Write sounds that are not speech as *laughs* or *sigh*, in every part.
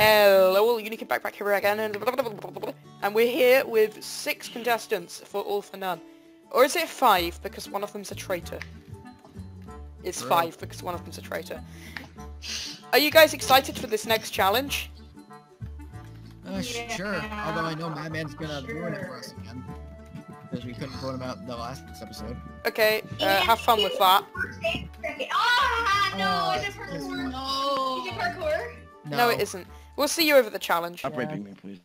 Hello, UniqueImpact here again, and and we're here with six contestants for All for None. Or is it five, because one of them's a traitor? It's True. five, because one of them's a traitor. Are you guys excited for this next challenge? Uh, sure. Although I know my Madman's gonna ruin it for us again. Because we couldn't vote him out in the last episode. Okay, uh, have fun with that. Ah, no, Oh, is it parkour? No. Is it parkour? No, it isn't. We'll see you over the challenge. Stop Yeah. raping me, please.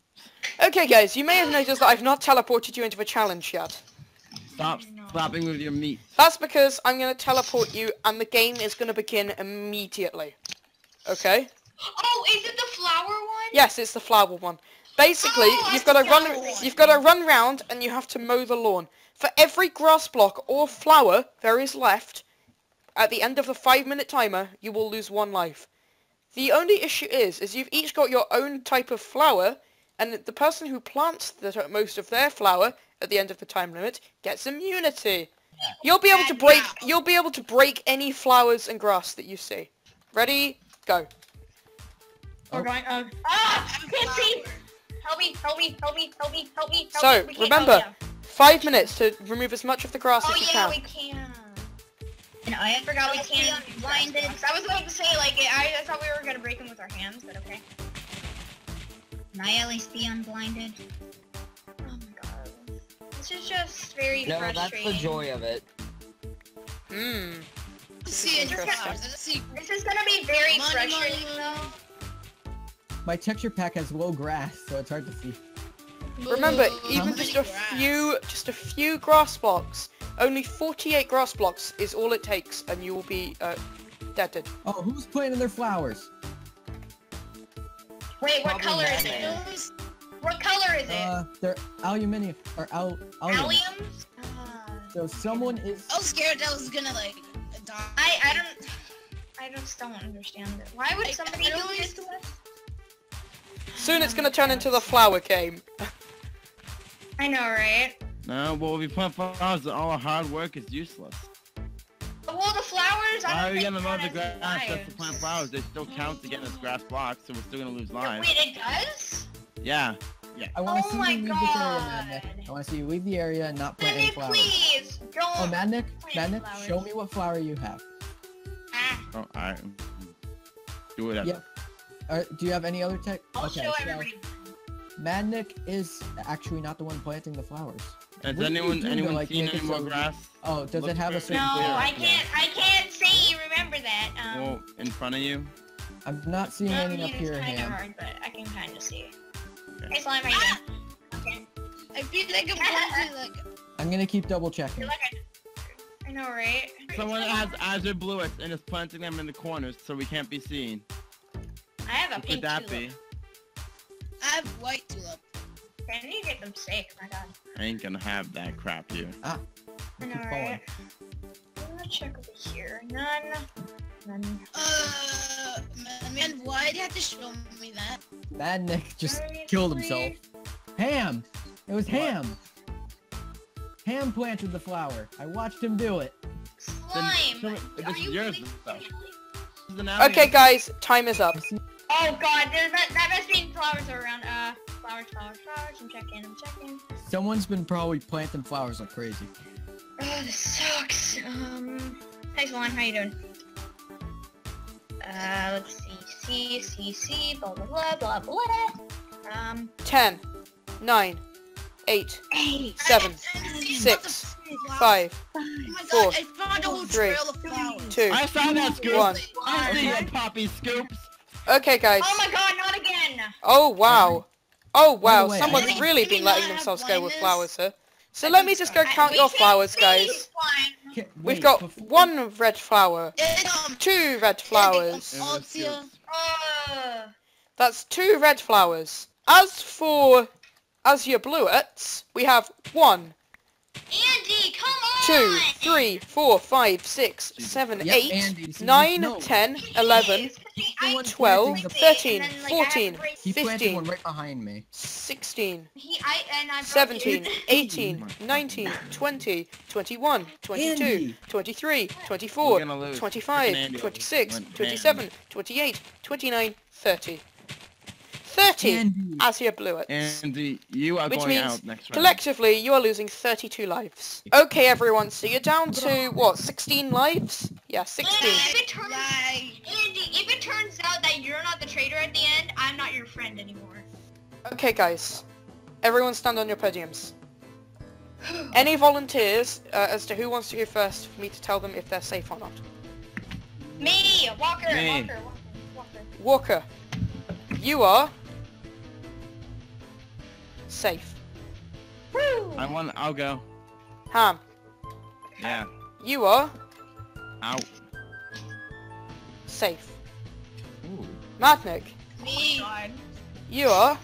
Okay, guys, you may have noticed that I've not teleported you into a challenge yet. Stop slapping with your meat. That's because I'm going to teleport you, and the game is going to begin immediately. Okay? Oh, is it the flower one? Yes, it's the flower one. Basically, Oh, you've got to run. one. You've got to run round, and you have to mow the lawn. For every grass block or flower there is left, at the end of the five-minute timer, you will lose one life. The only issue is, is you've each got your own type of flower, and the person who plants the most of their flower at the end of the time limit gets immunity. You'll be able to break. You'll be able to break any flowers and grass that you see. Ready? Go. We're going, uh, ah, I can't see. Help me, help me, help me, help me, help me, help So, me. We remember, oh. Five minutes to remove as much of the grass Oh, as you yeah, can. we can. And I forgot we can't blinded. I was about to say, like, I, I thought we were gonna break them with our hands, but okay. Can I at least be unblinded? Oh my god. This is just very No, that's the joy of it. Hmm. See, is it's interesting. a secret. This is gonna be very Money, frustrating, money, though. My texture pack has low grass, so it's hard to see. Remember, Ooh, even just a grass? few, just a few grass blocks, only 48 grass blocks is all it takes, and you will be uh, deaded. Oh, who's planting their flowers? Wait, what Probably color is it? Those What color is it? Uh, they're aluminium or al allium. Alliums? So someone is. I was scared that was gonna like die. I, I don't... I just don't understand it. Why would I- somebody do this to us? Soon it's gonna turn into the flower game. I know, right? No, well, if we plant flowers, all our hard work is useless. Well, the flowers, I Why don't are we think gonna mow count the as grass just to plant flowers? They still count to get us grass blocks, so we're still gonna lose lives. Wait, it does? Yeah. I want to Oh see my you leave this area, God. Madnick. I want to see you leave the area and not plant any flowers. please, don't. Oh, Madnick, plant Madnick, flowers. show me what flower you have. Ah, Oh, alright. Do whatever. Yep. Uh, do you have any other tech? I'll okay, show so everybody. Madnick is actually not the one planting the flowers. Has What anyone anyone like, seen make any more so- grass? Oh, does it Looks have a very certain? No, clear. I can't. I can't say. You Remember that. Um, Well, in front of you? I'm not seeing no, anything up it's here, kind of Ham. hard, but I can kind of see. Okay. Hey, slime, how Ah! Okay. I feel like I'm going to like. I'm gonna keep double checking. You're like a- I know, right? Someone has azure bluets and is planting them in the corners so we can't be seen. I have a What pink could that tulip. be? I have white tulip. I need to get them sick. My God. I ain't gonna have that crap here. I I know, keep falling. right? I'm gonna check over here. None. None. Uh, man, man, why did you have to show me that? Madnick just Very killed sweet. himself. Ham! It was Ham! Ham planted the flower. I watched him do it. Slime. so- Are this is you yours, though. This is an alley. Okay, guys, time is up. Oh God, there's that, that must be flowers are around. Uh, flowers, flowers, flowers. I'm checking. I'm checking. Someone's been probably planting flowers like crazy. Oh, this sucks. Um, hey, Swan, how you doing? Uh, let's see. C, C, C, blah, blah, blah, blah, blah. Um, 10, 9, 8, eight. 7, Six. 5, Oh my four, god, I found a whole three, trail of flowers. 2. I saw that scoop. One. I see you, Poppy Scoops. Okay, guys. Oh my God, not again. Oh, wow. Oh, wow. way, Someone's I- really been letting themselves go with flowers here. So let me just go I- count your flowers, guys. Slime. Okay, We've got before- one red flower, two red flowers. It was Altia. scoops. Uh, That's two red flowers. As for azure bluets, we have one, Andy, come on. two, three, four, five, six, seven, Yep, eight, Andy, see, nine, no. ten, eleven, I, one 12, 13, then, like, I 14, break- He planted 15, right behind me. 16, He, I, and 17, *laughs* 18, 19, 20, 21, 22, Andy. 23, 24, gonna lose. 25, Frickin' Andy 30. 30 Andy. azure Bluets. Andy, you are Which going means out next round. Collectively, you are losing 32 lives. Okay, everyone, so you're down to, what, 16 lives? Yeah, 16. If it turns, Andy, if it turns out that you're not the traitor at the end, I'm not your friend anymore. Okay, guys. Everyone stand on your podiums. Any volunteers uh, as to who wants to go first for me to tell them if they're safe or not? Me, Walker, Me. Walker, Walker, Walker. Walker, you are safe. Woo! I want. I'll go. Ham, Yeah. you are Out. safe. Ooh. Madnik, me. God. you are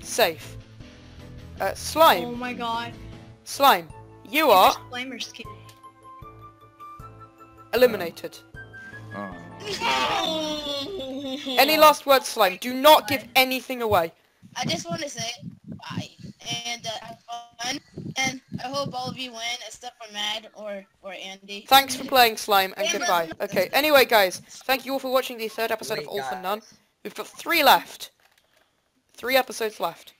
safe. Uh, slime, Oh my god. slime, you are Flamers kid. eliminated. Oh. Any last words, slime? Do not give anything away. I just want to say bye and uh, have fun, and I hope all of you win except for Mad or or Andy. Thanks for playing, Slime, and goodbye. Okay, anyway, guys, thank you all for watching the third episode of All for None. We've got three left. Three episodes left.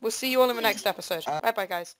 We'll see you all in the next episode. Bye-bye, guys.